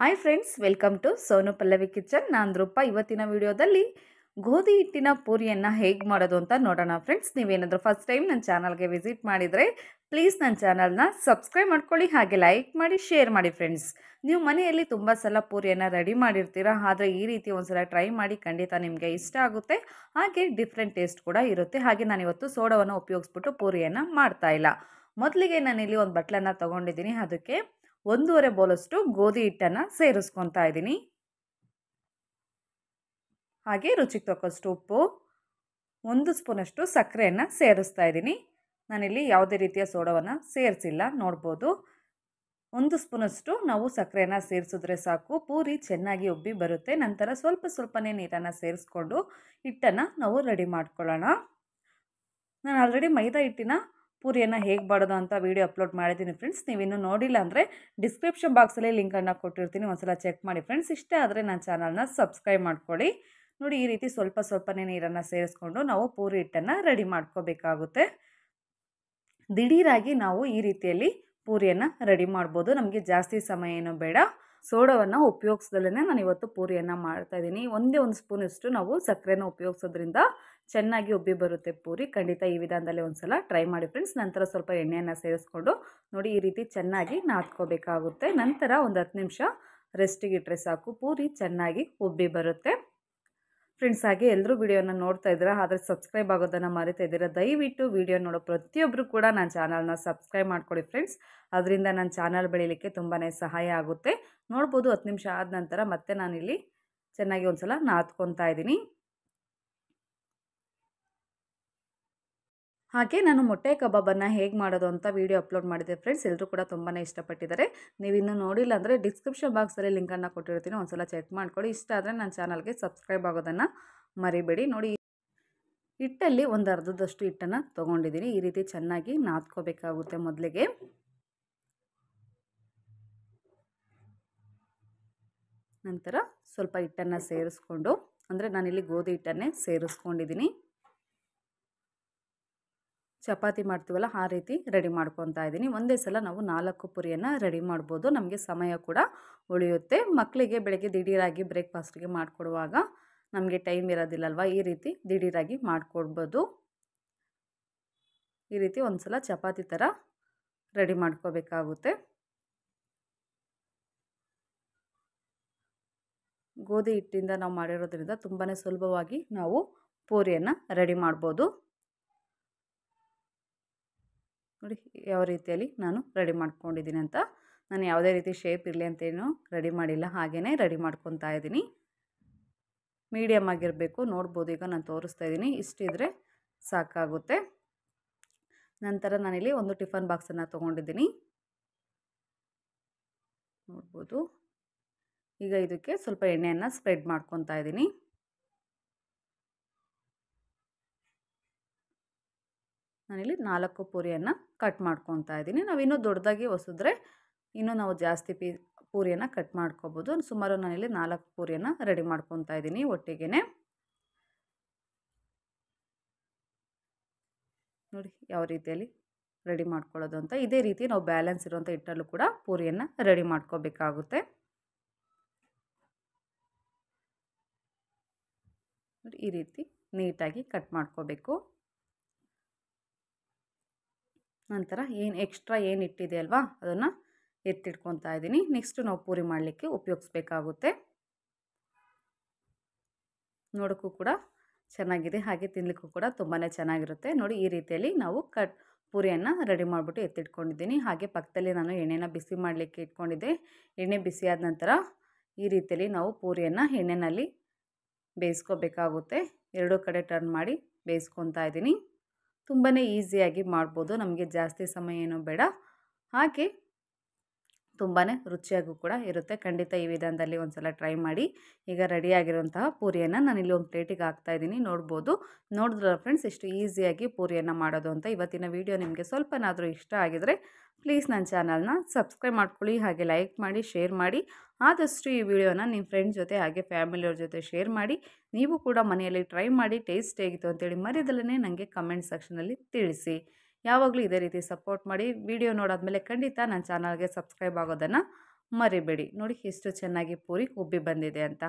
Hi friends welcome to Sonu Pallavi kitchen ನಾನು ರೂಪ. ಇವತ್ತಿನ ವಿಡಿಯೋದಲ್ಲಿ ಗೋಧಿ ಹಿಟ್ಟಿನ ಪೂರಿಯನ್ನು ಹೇಗೆ ಮಾಡೋದು ಅಂತ ನೋಡೋಣ ಫ್ರೆಂಡ್ಸ್ ನೀವೇನಾದರೂ ಫಸ್ಟ್ ಟೈಮ್ ನನ್ನ ಚಾನಲ್ಗೆ ವಿಸಿಟ್ ಮಾಡಿದರೆ ಪ್ಲೀಸ್ ನನ್ನ ಚಾನಲ್ನ ಸಬ್ಸ್ಕ್ರೈಬ್ ಮಾಡ್ಕೊಳ್ಳಿ, ಹಾಗೆ ಲೈಕ್ ಮಾಡಿ ಶೇರ್ ಮಾಡಿ ಫ್ರೆಂಡ್ಸ್ ನೀವು ಮನೆಯಲ್ಲಿ ತುಂಬ ಸಲ ಪೂರಿಯನ್ನು ರೆಡಿ ಮಾಡಿರ್ತೀರ, ಆದರೆ ಈ ರೀತಿ ಒಂದ್ಸಲ ಟ್ರೈ ಮಾಡಿ ಖಂಡಿತ ನಿಮಗೆ ಇಷ್ಟ ಆಗುತ್ತೆ. ಹಾಗೆ ಡಿಫ್ರೆಂಟ್ ಟೇಸ್ಟ್ ಕೂಡ ಇರುತ್ತೆ. ಹಾಗೆ ನಾನು ಇವತ್ತು ಸೋಡವನ್ನು ಉಪಯೋಗಿಸ್ಬಿಟ್ಟು ಪೂರಿಯನ್ನು ಮಾಡ್ತಾ ಇಲ್ಲ. ಮೊದಲಿಗೆ ನಾನಿಲ್ಲಿ ಒಂದು ಬಟ್ಲನ್ನು ತೊಗೊಂಡಿದ್ದೀನಿ. ಅದಕ್ಕೆ ಒಂದೂವರೆ ಬೌಲಷ್ಟು ಗೋಧಿ ಹಿಟ್ಟನ್ನು ಸೇರಿಸ್ಕೊತಾ ಇದ್ದೀನಿ. ಹಾಗೆ ರುಚಿಗೆ ತಕ್ಕಷ್ಟು ಉಪ್ಪು, ಒಂದು ಸ್ಪೂನಷ್ಟು ಸಕ್ಕರೆಯನ್ನು ಸೇರಿಸ್ತಾ ಇದ್ದೀನಿ. ನಾನಿಲ್ಲಿ ಯಾವುದೇ ರೀತಿಯ ಸೋಡವನ್ನು ಸೇರಿಸಿಲ್ಲ, ನೋಡ್ಬೋದು. ಒಂದು ಸ್ಪೂನಷ್ಟು ನಾವು ಸಕ್ಕರೆಯನ್ನು ಸೇರಿಸಿದ್ರೆ ಸಾಕು. ಪೂರಿ ಚೆನ್ನಾಗಿ ಉಬ್ಬಿ ಬರುತ್ತೆ. ನಂತರ ಸ್ವಲ್ಪ ಸ್ವಲ್ಪನೇ ನೀರನ್ನು ಸೇರಿಸ್ಕೊಂಡು ಹಿಟ್ಟನ್ನು ನಾವು ರೆಡಿ ಮಾಡ್ಕೊಳ್ಳೋಣ. ನಾನು ಆಲ್ರೆಡಿ ಮೈದಾ ಹಿಟ್ಟಿನ ಪೂರಿಯನ್ನು ಹೇಗೆ ಮಾಡೋದು ಅಂತ ವೀಡಿಯೋ ಅಪ್ಲೋಡ್ ಮಾಡಿದ್ದೀನಿ ಫ್ರೆಂಡ್ಸ್. ನೀವಿನ್ನೂ ನೋಡಿಲ್ಲ ಅಂದರೆ ಡಿಸ್ಕ್ರಿಪ್ಷನ್ ಬಾಕ್ಸಲ್ಲಿ ಲಿಂಕನ್ನು ಕೊಟ್ಟಿರ್ತೀನಿ. ಒಂದ್ಸಲ ಚೆಕ್ ಮಾಡಿ ಫ್ರೆಂಡ್ಸ್. ಇಷ್ಟ ಆದರೆ ನನ್ನ ಚಾನಲ್ನ ಸಬ್ಸ್ಕ್ರೈಬ್ ಮಾಡ್ಕೊಳ್ಳಿ. ನೋಡಿ, ಈ ರೀತಿ ಸ್ವಲ್ಪ ಸ್ವಲ್ಪನೇ ನೀರನ್ನು ಸೇರಿಸ್ಕೊಂಡು ನಾವು ಪೂರಿ ಹಿಟ್ಟನ್ನು ರೆಡಿ ಮಾಡ್ಕೋಬೇಕಾಗುತ್ತೆ. ದಿಢೀರಾಗಿ ನಾವು ಈ ರೀತಿಯಲ್ಲಿ ಪೂರಿಯನ್ನು ರೆಡಿ ಮಾಡ್ಬೋದು. ನಮಗೆ ಜಾಸ್ತಿ ಸಮಯ ಏನೂ ಬೇಡ. ಸೋಡವನ್ನು ಉಪಯೋಗಿಸ್ದಲೇ ನಾನು ಇವತ್ತು ಪೂರಿಯನ್ನು ಮಾಡ್ತಾಯಿದ್ದೀನಿ ಒಂದೇ ಒಂದು ಸ್ಪೂನಷ್ಟು ನಾವು ಸಕ್ಕರೆನ ಉಪಯೋಗಿಸೋದ್ರಿಂದ ಚೆನ್ನಾಗಿ ಉಬ್ಬಿ ಬರುತ್ತೆ ಪೂರಿ. ಖಂಡಿತ ಈ ವಿಧಾನದಲ್ಲಿ ಒಂದು ಸಲ ಟ್ರೈ ಮಾಡಿ ಫ್ರೆಂಡ್ಸ್. ನಂತರ ಸ್ವಲ್ಪ ಎಣ್ಣೆಯನ್ನು ಸೇರಿಸ್ಕೊಂಡು ನೋಡಿ ಈ ರೀತಿ ಚೆನ್ನಾಗಿ ನಾದ್ಕೋಬೇಕಾಗುತ್ತೆ. ನಂತರ ಒಂದು ಹತ್ತು ನಿಮಿಷ ರೆಸ್ಟಿಗೆ ಇಟ್ಟರೆ ಸಾಕು. ಪೂರಿ ಚೆನ್ನಾಗಿ ಉಬ್ಬಿ ಬರುತ್ತೆ. ಫ್ರೆಂಡ್ಸ್ ಹಾಗೆ ಎಲ್ಲರೂ ವೀಡಿಯೋನ ನೋಡ್ತಾ ಇದ್ದೀರಾ, ಆದರೆ ಸಬ್ಸ್ಕ್ರೈಬ್ ಆಗೋದನ್ನು ಮರಿತಾ ಇದ್ದೀರಾ, ದಯವಿಟ್ಟು ವಿಡಿಯೋ ನೋಡೋ ಪ್ರತಿಯೊಬ್ಬರು ಕೂಡ ನನ್ನ ಚಾನಲ್ನ ಸಬ್ಸ್ಕ್ರೈಬ್ ಮಾಡ್ಕೊಳ್ಳಿ ಫ್ರೆಂಡ್ಸ್ ಅದರಿಂದ ನನ್ನ ಚಾನಲ್ ಬೆಳೀಲಿಕ್ಕೆ ತುಂಬಾ ಸಹಾಯ ಆಗುತ್ತೆ. ನೋಡ್ಬೋದು ಹತ್ತು ನಿಮಿಷ ಆದ ನಂತರ ಮತ್ತೆ ನಾನಿಲ್ಲಿ ಚೆನ್ನಾಗಿ ಒಂದು ಸಲ ನಾದ್ಕೊತಾ ಇದ್ದೀನಿ. ಹಾಗೆ ನಾನು ಮೊಟ್ಟೆ ಕಬಾಬನ್ನು ಹೇಗೆ ಮಾಡೋದು ಅಂತ ವೀಡಿಯೋ ಅಪ್ಲೋಡ್ ಮಾಡಿದೆ ಫ್ರೆಂಡ್ಸ್ ಎಲ್ಲರೂ ಕೂಡ ತುಂಬಾ ಇಷ್ಟಪಟ್ಟಿದ್ದಾರೆ. ನೀವು ಇನ್ನೂ ನೋಡಿಲ್ಲ ಅಂದರೆ ಡಿಸ್ಕ್ರಿಪ್ಷನ್ ಬಾಕ್ಸಲ್ಲಿ ಲಿಂಕನ್ನು ಕೊಟ್ಟಿರ್ತೀನಿ, ಒಂದ್ಸಲ ಚೆಕ್ ಮಾಡ್ಕೊಳ್ಳಿ. ಇಷ್ಟ ಆದರೆ ನನ್ನ ಚಾನಲ್ಗೆ ಸಬ್ಸ್ಕ್ರೈಬ್ ಆಗೋದನ್ನು ಮರಿಬೇಡಿ. ನೋಡಿ, ಹಿಟ್ಟಲ್ಲಿ ಒಂದು ಅರ್ಧದಷ್ಟು ಹಿಟ್ಟನ್ನು ತೊಗೊಂಡಿದ್ದೀನಿ. ಈ ರೀತಿ ಚೆನ್ನಾಗಿ ನಾದ್ಕೋಬೇಕಾಗುತ್ತೆ ಮೊದಲಿಗೆ. ನಂತರ ಸ್ವಲ್ಪ ಹಿಟ್ಟನ್ನು ಸೇರಿಸ್ಕೊಂಡು, ಅಂದರೆ ನಾನಿಲ್ಲಿ ಗೋಧಿ ಹಿಟ್ಟನ್ನೇ ಸೇರಿಸ್ಕೊಂಡಿದ್ದೀನಿ. ಚಪಾತಿ ಮಾಡ್ತೀವಲ್ಲ, ಆ ರೀತಿ ರೆಡಿ ಮಾಡ್ಕೊತಾ ಇದ್ದೀನಿ. ಒಂದೇ ಸಲ ನಾವು ನಾಲ್ಕು ಪುರಿಯನ್ನು ರೆಡಿ ಮಾಡ್ಬೋದು. ನಮಗೆ ಸಮಯ ಕೂಡ ಉಳಿಯುತ್ತೆ. ಮಕ್ಕಳಿಗೆ ಬೆಳಗ್ಗೆ ದಿಢೀರಾಗಿ ಬ್ರೇಕ್ಫಾಸ್ಟ್ಗೆ ಮಾಡಿಕೊಡುವಾಗ ನಮಗೆ ಟೈಮ್ ಇರೋದಿಲ್ಲಲ್ವ, ಈ ರೀತಿ ದಿಢೀರಾಗಿ ಮಾಡಿಕೊಡ್ಬೋದು. ಈ ರೀತಿ ಒಂದು ಸಲ ಚಪಾತಿ ಥರ ರೆಡಿ ಮಾಡ್ಕೋಬೇಕಾಗುತ್ತೆ. ಗೋಧಿ ಹಿಟ್ಟಿಂದ ನಾವು ಮಾಡಿರೋದ್ರಿಂದ ತುಂಬಾ ಸುಲಭವಾಗಿ ನಾವು ಪೂರಿಯನ್ನು ರೆಡಿ ಮಾಡ್ಬೋದು. ನೋಡಿ ಯಾವ ರೀತಿಯಲ್ಲಿ ನಾನು ರೆಡಿ ಮಾಡ್ಕೊಂಡಿದ್ದೀನಿ ಅಂತ. ನಾನು ಯಾವುದೇ ರೀತಿ ಶೇಪ್ ಇರಲಿ ಅಂತೇನು ರೆಡಿ ಮಾಡಿಲ್ಲ ಹಾಗೆಯೇ ರೆಡಿ ಮಾಡ್ಕೊತಾ ಇದ್ದೀನಿ. ಮೀಡಿಯಮ್ ಆಗಿರಬೇಕು, ನೋಡ್ಬೋದು. ಈಗ ನಾನು ತೋರಿಸ್ತಾ ಇದ್ದೀನಿ, ಇಷ್ಟಿದ್ರೆ ಸಾಕಾಗುತ್ತೆ. ನಂತರ ನಾನಿಲ್ಲಿ ಒಂದು ಟಿಫನ್ ಬಾಕ್ಸನ್ನು ತೊಗೊಂಡಿದ್ದೀನಿ. ನೋಡ್ಬೋದು. ಈಗ ಇದಕ್ಕೆ ಸ್ವಲ್ಪ ಎಣ್ಣೆಯನ್ನು ಸ್ಪ್ರೆಡ್ ಮಾಡ್ಕೊತಾ ಇದ್ದೀನಿ. ನಾನಿಲ್ಲಿ ನಾಲ್ಕು ಪೂರಿಯನ್ನು ಕಟ್ ಮಾಡ್ಕೊತಾ ಇದ್ದೀನಿ. ನಾವಿನ್ನೂ ದೊಡ್ಡದಾಗಿ ಹೊಸಿದ್ರೆ ಇನ್ನೂ ನಾವು ಜಾಸ್ತಿ ಪೀ, ಪೂರಿಯನ್ನು ಕಟ್ ಮಾಡ್ಕೋಬೋದು. ಸುಮಾರು ನಾನಿಲ್ಲಿ ನಾಲ್ಕು ಪೂರಿಯನ್ನು ರೆಡಿ ಮಾಡ್ಕೊತಾ ಇದ್ದೀನಿ ಒಟ್ಟಿಗೆ ನೋಡಿ ಯಾವ ರೀತಿಯಲ್ಲಿ ರೆಡಿ ಮಾಡ್ಕೊಳ್ಳೋದು ಅಂತ. ಇದೇ ರೀತಿ ನಾವು ಬ್ಯಾಲೆನ್ಸ್ ಇರುವಂಥ ಹಿಟ್ಟಲ್ಲೂ ಕೂಡ ಪೂರಿಯನ್ನು ರೆಡಿ ಮಾಡ್ಕೋಬೇಕಾಗುತ್ತೆ. ನೋಡಿ ಈ ರೀತಿ ನೀಟಾಗಿ ಕಟ್ ಮಾಡ್ಕೋಬೇಕು. ನಂತರ ಏನು ಎಕ್ಸ್ಟ್ರಾ ಏನು ಇಟ್ಟಿದೆ ಅಲ್ವಾ, ಅದನ್ನು ಎತ್ತಿಟ್ಕೊತಾ ಇದ್ದೀನಿ. ನೆಕ್ಸ್ಟು ನಾವು ಪೂರಿ ಮಾಡಲಿಕ್ಕೆ ಉಪಯೋಗಿಸ್ಬೇಕಾಗುತ್ತೆ. ನೋಡೋಕ್ಕೂ ಕೂಡ ಚೆನ್ನಾಗಿದೆ, ಹಾಗೆ ತಿನ್ನಲಿಕ್ಕೂ ಕೂಡ ತುಂಬಾ ಚೆನ್ನಾಗಿರುತ್ತೆ. ನೋಡಿ, ಈ ರೀತಿಯಲ್ಲಿ ನಾವು ಕಟ್ ಪೂರಿಯನ್ನು ರೆಡಿ ಮಾಡಿಬಿಟ್ಟು ಎತ್ತಿಟ್ಕೊಂಡಿದ್ದೀನಿ. ಹಾಗೆ ಪಕ್ಕದಲ್ಲಿ ನಾನು ಎಣ್ಣೆನ ಬಿಸಿ ಮಾಡಲಿಕ್ಕೆ ಇಟ್ಕೊಂಡಿದ್ದೆ. ಎಣ್ಣೆ ಬಿಸಿಯಾದ ನಂತರ ಈ ರೀತಿಯಲ್ಲಿ ನಾವು ಪೂರಿಯನ್ನು ಎಣ್ಣೆಯಲ್ಲಿ ಬೇಯಿಸ್ಕೋಬೇಕಾಗುತ್ತೆ. ಎರಡೂ ಕಡೆ ಟರ್ನ್ ಮಾಡಿ ಬೇಯಿಸ್ಕೊತಾ ಇದ್ದೀನಿ. ತುಂಬಾ ಈಸಿಯಾಗಿ ಮಾಡ್ಬೋದು. ನಮಗೆ ಜಾಸ್ತಿ ಸಮಯ ಏನೂ ಬೇಡ. ಹಾಗೆ ತುಂಬಾ ರುಚಿಯಾಗೂ ಕೂಡ ಇರುತ್ತೆ. ಖಂಡಿತ ಈ ವಿಧಾನದಲ್ಲಿ ಒಂದು ಸಲ ಟ್ರೈ ಮಾಡಿ. ಈಗ ರೆಡಿಯಾಗಿರುವಂತಹ ಪೂರಿಯನ್ನು ಇಲ್ಲಿ ಒಂದು ಪ್ಲೇಟಿಗೆ ಹಾಕ್ತಾಯಿದ್ದೀನಿ ನೋಡ್ಬೋದು. ನೋಡಿದ್ರಲ್ಲ ಫ್ರೆಂಡ್ಸ್ ಎಷ್ಟು ಈಸಿಯಾಗಿ ಪೂರಿಯನ್ನು ಮಾಡೋದು ಅಂತ ಇವತ್ತಿನ ವಿಡಿಯೋ ನಿಮಗೆ ಸ್ವಲ್ಪನಾದರೂ ಇಷ್ಟ ಆಗಿದರೆ ಪ್ಲೀಸ್ ನನ್ನ ಚಾನಲ್ನ ಸಬ್ಸ್ಕ್ರೈಬ್ ಮಾಡ್ಕೊಳ್ಳಿ. ಹಾಗೆ ಲೈಕ್ ಮಾಡಿ, ಶೇರ್ ಮಾಡಿ. ಆದಷ್ಟು ಈ ವಿಡಿಯೋನ ನಿಮ್ಮ ಫ್ರೆಂಡ್ಸ್ ಜೊತೆ, ಹಾಗೆ ಫ್ಯಾಮಿಲಿಯವ್ರ ಜೊತೆ ಶೇರ್ ಮಾಡಿ. ನೀವು ಕೂಡ ಮನೆಯಲ್ಲಿ ಟ್ರೈ ಮಾಡಿ, ಟೇಸ್ಟ್ ಹೇಗಿತ್ತು ಅಂತೇಳಿ ಮರಿದಲ್ಲೇ ನನಗೆ ಕಮೆಂಟ್ ಸೆಕ್ಷನಲ್ಲಿ ತಿಳಿಸಿ. ಯಾವಾಗಲೂ ಇದೇ ರೀತಿ ಸಪೋರ್ಟ್ ಮಾಡಿ ವಿಡಿಯೋ ನೋಡಾದಮೇಲೆ ಖಂಡಿತ ನನ್ನ ಚಾನಲ್ಗೆ ಸಬ್ಸ್ಕ್ರೈಬ್ ಆಗೋದನ್ನು ಮರಿಬೇಡಿ. ನೋಡಿ ಎಷ್ಟು ಚೆನ್ನಾಗಿ ಪೂರಿ ಉಬ್ಬಿ ಬಂದಿದೆ ಅಂತ.